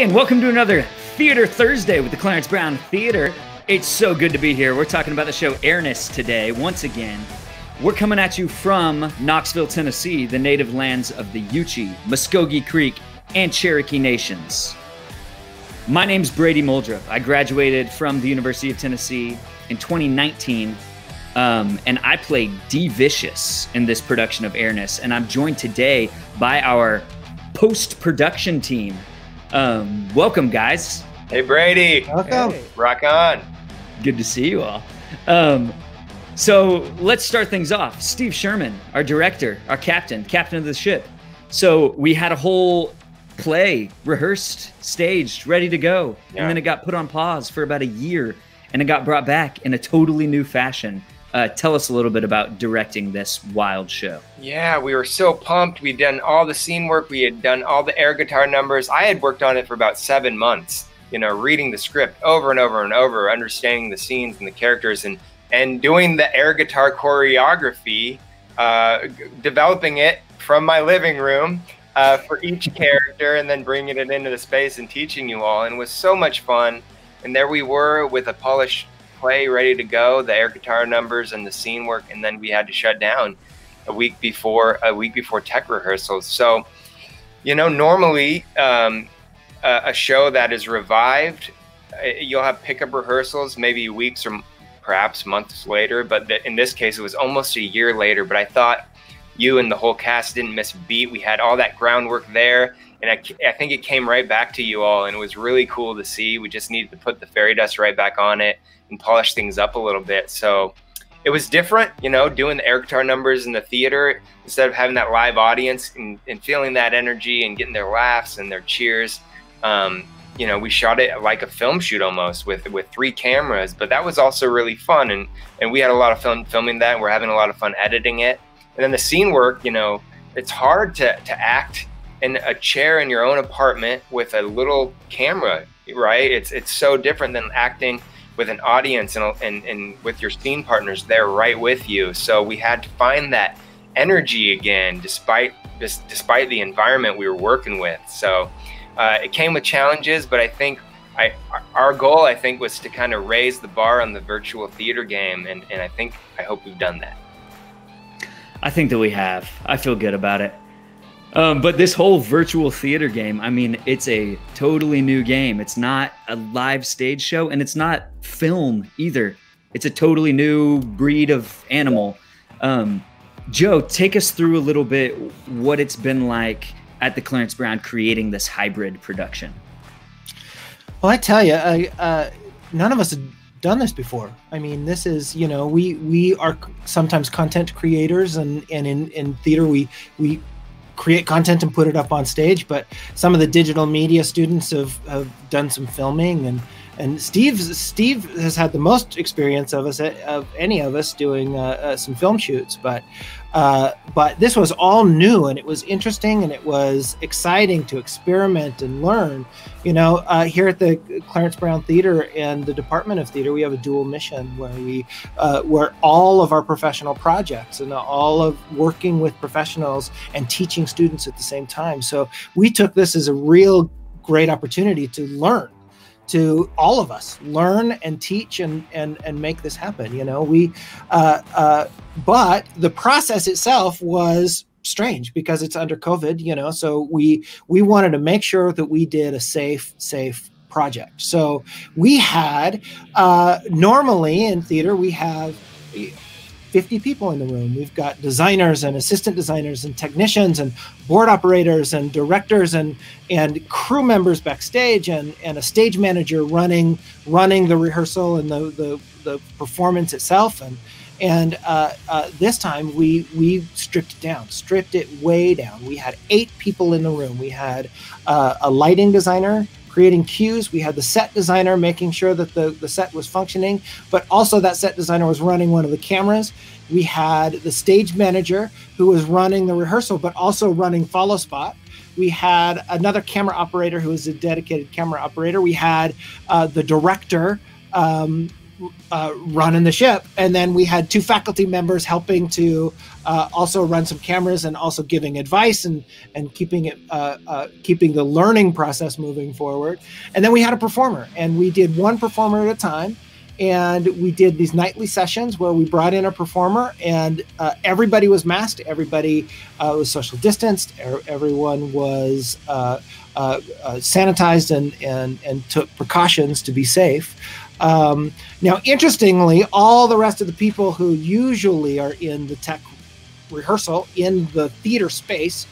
And welcome to another Theater Thursday with the Clarence Brown Theater. It's so good to be here. We're talking about the show Airness today, once again. We're coming at you from Knoxville, Tennessee, the native lands of the Yuchi, Muskogee Creek, and Cherokee Nations. My name's Brady Moldrup. I graduated from the University of Tennessee in 2019, um, and I played D Vicious in this production of Airness. And I'm joined today by our post production team. Um, welcome, guys. Hey, Brady. Welcome. Hey. Rock on. Good to see you all. Um, so let's start things off. Steve Sherman, our director, our captain, captain of the ship. So we had a whole play rehearsed, staged, ready to go. Yeah. And then it got put on pause for about a year and it got brought back in a totally new fashion. Uh, tell us a little bit about directing this wild show. Yeah, we were so pumped. We'd done all the scene work, we had done all the air guitar numbers. I had worked on it for about seven months, you know, reading the script over and over and over, understanding the scenes and the characters, and and doing the air guitar choreography, uh, developing it from my living room uh, for each character, and then bringing it into the space and teaching you all. And it was so much fun. And there we were with a polished play ready to go, the air guitar numbers and the scene work, and then we had to shut down a week before a week before tech rehearsals. So, you know, normally um, a, a, show that is revived, uh, you'll have pickup rehearsals maybe weeks or perhaps months later. But in this case, it was almost a year later. But I thought you and the whole cast didn't miss a beat. We had all that groundwork there. And I, I think it came right back to you all, and it was really cool to see. We just needed to put the fairy dust right back on it and polish things up a little bit. So it was different, you know, doing the air guitar numbers in the theater instead of having that live audience and, and feeling that energy and getting their laughs and their cheers. Um, you know, we shot it like a film shoot almost with with three cameras, but that was also really fun and and we had a lot of fun filming that. We're having a lot of fun editing it. And then the scene work, you know, it's hard to to act in a chair in your own apartment with a little camera, right? It's it's so different than acting with an audience and, and, and with your scene partners there right with you. So we had to find that energy again, despite despite the environment we were working with. So uh, it came with challenges, but I think I, our goal, I think, was to kind of raise the bar on the virtual theater game, and, and I think I hope we've done that. I think that we have. I feel good about it. Um, but this whole virtual theater game, I mean, it's a totally new game. It's not a live stage show and it's not film either. It's a totally new breed of animal. Um, Joe, take us through a little bit what it's been like at the Clarence Brown creating this hybrid production. Well, I tell you, I, uh, none of us had done this before. I mean, this is you know we we are sometimes content creators, and and in in theater we we create content and put it up on stage. But some of the digital media students have, have done some filming, and and Steve Steve has had the most experience of us of any of us doing uh, uh, some film shoots. But uh, but this was all new and it was interesting and it was exciting to experiment and learn. You know, uh, here at the Clarence Brown Theater and the Department of Theater, we have a dual mission where we, uh, where all of our professional projects and all of working with professionals and teaching students at the same time. So we took this as a real great opportunity to learn to all of us learn and teach and and and make this happen you know? We uh, uh, but the process itself was strange because it's under covid you know? So we we wanted to make sure that we did a safe safe project. So we had uh normally in theater we have 50 people in the room. We've got designers and assistant designers and technicians and board operators and directors and and crew members backstage and and a stage manager running running the rehearsal and the the, the performance itself and and uh, uh, this time we we stripped it down, stripped it way down. We had eight people in the room. We had uh, a lighting designer, creating cues. We had the set designer making sure that the, the set was functioning, but also that set designer was running one of the cameras. We had the stage manager who was running the rehearsal, but also running follow spot. We had another camera operator who was a dedicated camera operator. We had uh, the director um, uh, running the ship, and then we had two faculty members helping to uh, also run some cameras and also giving advice and and keeping it uh, uh, keeping the learning process moving forward. And then we had a performer, and we did one performer at a time. And we did these nightly sessions where we brought in a performer, and uh, everybody was masked, everybody uh, was social distanced, er- everyone was sanitized and, and and took precautions to be safe. Um, now, interestingly, all the rest of the people who usually are in the tech rehearsal in the theater space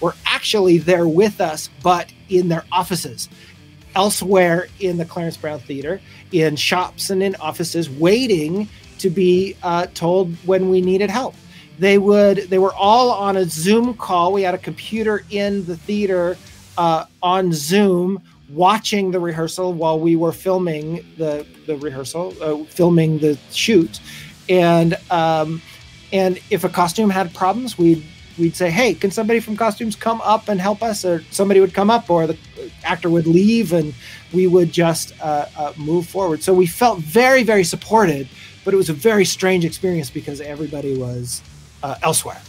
were actually there with us, but in their offices elsewhere in the Clarence Brown Theater, in shops and in offices, waiting to be uh, told when we needed help. They would. They were all on a Zoom call. We had a computer in the theater uh, on Zoom watching the rehearsal while we were filming the the rehearsal, uh, filming the shoot, and um, and if a costume had problems, we'd we'd say, "Hey, can somebody from costumes come up and help us?" Or somebody would come up, or the actor would leave, and we would just uh, uh, move forward. So we felt very, very supported, but it was a very strange experience because everybody was uh, elsewhere.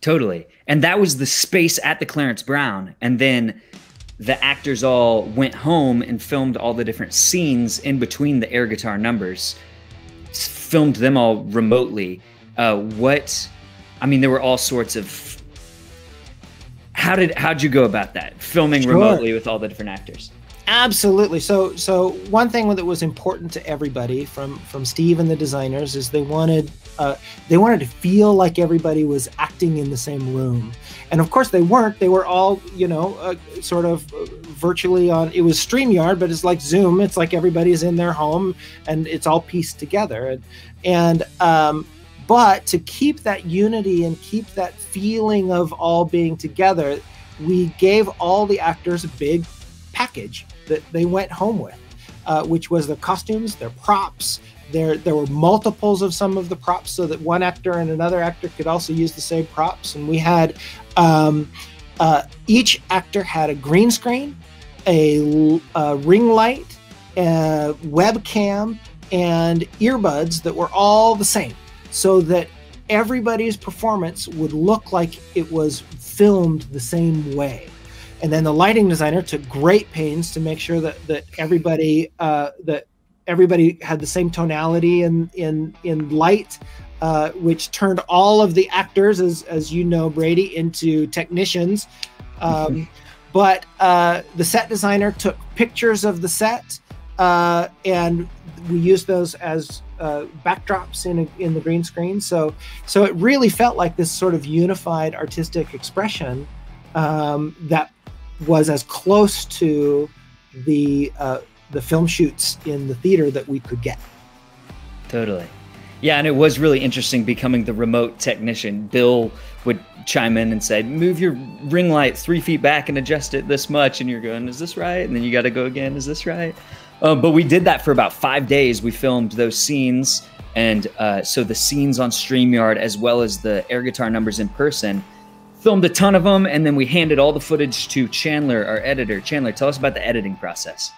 Totally, and that was the space at the Clarence Brown, and then the actors all went home and filmed all the different scenes in between the air guitar numbers, filmed them all remotely. Uh, what, I mean, there were all sorts of. How did how'd you go about that filming sure. remotely with all the different actors? Absolutely. So so one thing that was important to everybody from from Steve and the designers is they wanted uh, they wanted to feel like everybody was acting in the same room and of course they weren't they were all you know uh, sort of uh, virtually on it was streamyard but it's like zoom it's like everybody's in their home and it's all pieced together and and um, but to keep that unity and keep that feeling of all being together we gave all the actors a big package that they went home with uh, which was their costumes their props there, there were multiples of some of the props so that one actor and another actor could also use the same props. And we had um, uh, each actor had a green screen, a, a ring light, a webcam, and earbuds that were all the same so that everybody's performance would look like it was filmed the same way. And then the lighting designer took great pains to make sure that that everybody uh, that everybody had the same tonality in in in light, uh, which turned all of the actors, as as you know, Brady, into technicians. Um, but uh, the set designer took pictures of the set, uh, and we used those as uh, backdrops in a, in the green screen. So so it really felt like this sort of unified artistic expression um, that was as close to the uh, the film shoots in the theater that we could get. Totally. Yeah, and it was really interesting becoming the remote technician. Bill would chime in and say, "Move your ring light three feet back and adjust it this much," and you're going, "Is this right?" And then you got to go again, "Is this right?" Um, but we did that for about five days. We filmed those scenes, and uh, so the scenes on Streamyard as well as the air guitar numbers in person. Filmed a ton of them, and then we handed all the footage to Chandler, our editor. Chandler, tell us about the editing process.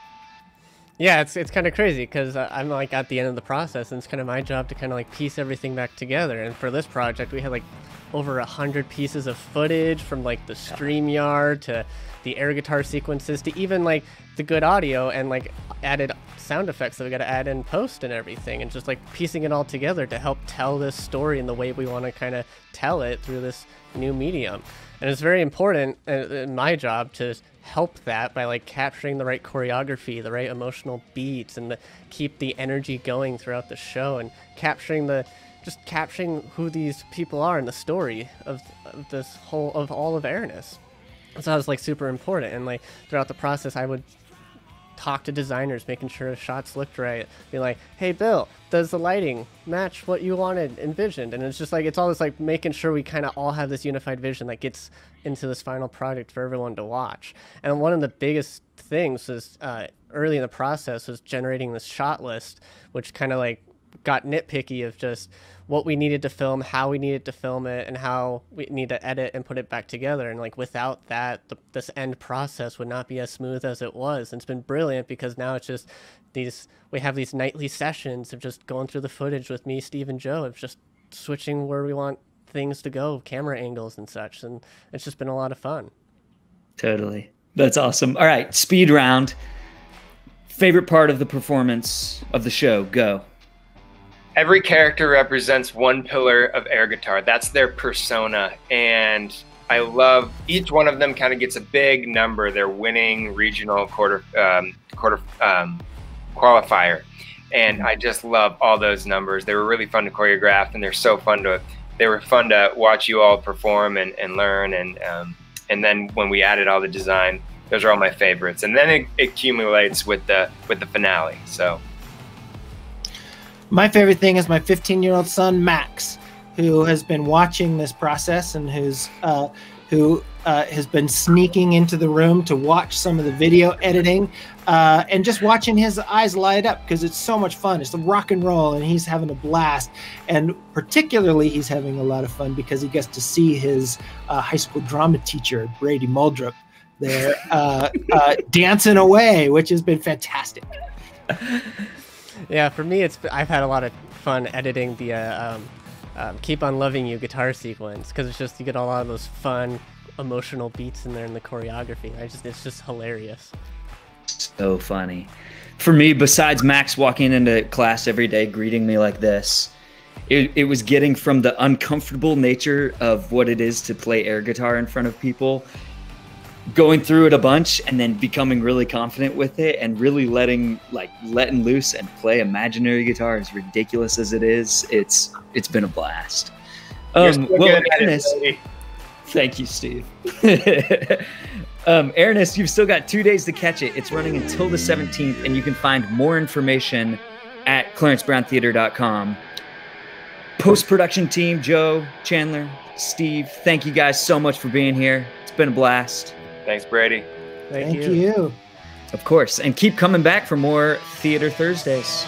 Yeah, it's it's kind of crazy because I'm like at the end of the process, and it's kind of my job to kind of like piece everything back together. And for this project, we had like over a hundred pieces of footage from like the StreamYard to the air guitar sequences to even like the good audio and like added sound effects that we got to add in post and everything, and just like piecing it all together to help tell this story in the way we want to kind of tell it through this new medium. And it's very important uh, in my job to help that by like capturing the right choreography, the right emotional beats, and the, keep the energy going throughout the show, and capturing the just capturing who these people are and the story of, of this whole of all of airness. So that was like super important, and like throughout the process, I would talk to designers, making sure shots looked right. Be like, hey, Bill, does the lighting match what you wanted, envisioned? And it's just like, it's all this like making sure we kind of all have this unified vision that gets into this final product for everyone to watch. And one of the biggest things is uh, early in the process was generating this shot list, which kind of like got nitpicky of just what we needed to film, how we needed to film it, and how we need to edit and put it back together. And like without that, the, this end process would not be as smooth as it was. And it's been brilliant because now it's just these we have these nightly sessions of just going through the footage with me, Steve, and Joe of just switching where we want things to go, camera angles and such. And it's just been a lot of fun. Totally. That's awesome. All right, speed round. Favorite part of the performance of the show? Go every character represents one pillar of air guitar. That's their persona. And I love each one of them kind of gets a big number. They're winning regional quarter um, quarter um, qualifier. And I just love all those numbers. They were really fun to choreograph and they're so fun to they were fun to watch you all perform and, and learn and um, and then when we added all the design, those are all my favorites. And then it, it accumulates with the with the finale. So my favorite thing is my 15 year old son Max, who has been watching this process and who's uh, who uh, has been sneaking into the room to watch some of the video editing uh, and just watching his eyes light up because it's so much fun. It's the rock and roll, and he's having a blast. And particularly, he's having a lot of fun because he gets to see his uh, high school drama teacher, Brady Moldrup, there uh, uh, dancing away, which has been fantastic. yeah, for me, it's I've had a lot of fun editing the uh, um, um, "Keep on Loving You" guitar sequence because it's just you get a lot of those fun, emotional beats in there in the choreography. I just it's just hilarious. So funny. For me, besides Max walking into class every day greeting me like this, it, it was getting from the uncomfortable nature of what it is to play air guitar in front of people going through it a bunch and then becoming really confident with it and really letting like letting loose and play imaginary guitar as ridiculous as it is it's it's been a blast. Um well Airness, thank you steve. Um Airness, you've still got two days to catch it. It's running until the 17th and you can find more information at clarencebrowntheatre.com post-production team joe chandler steve thank you guys so much for being here. It's been a blast Thanks, Brady. Thank, Thank you. you. Of course. And keep coming back for more Theater Thursdays.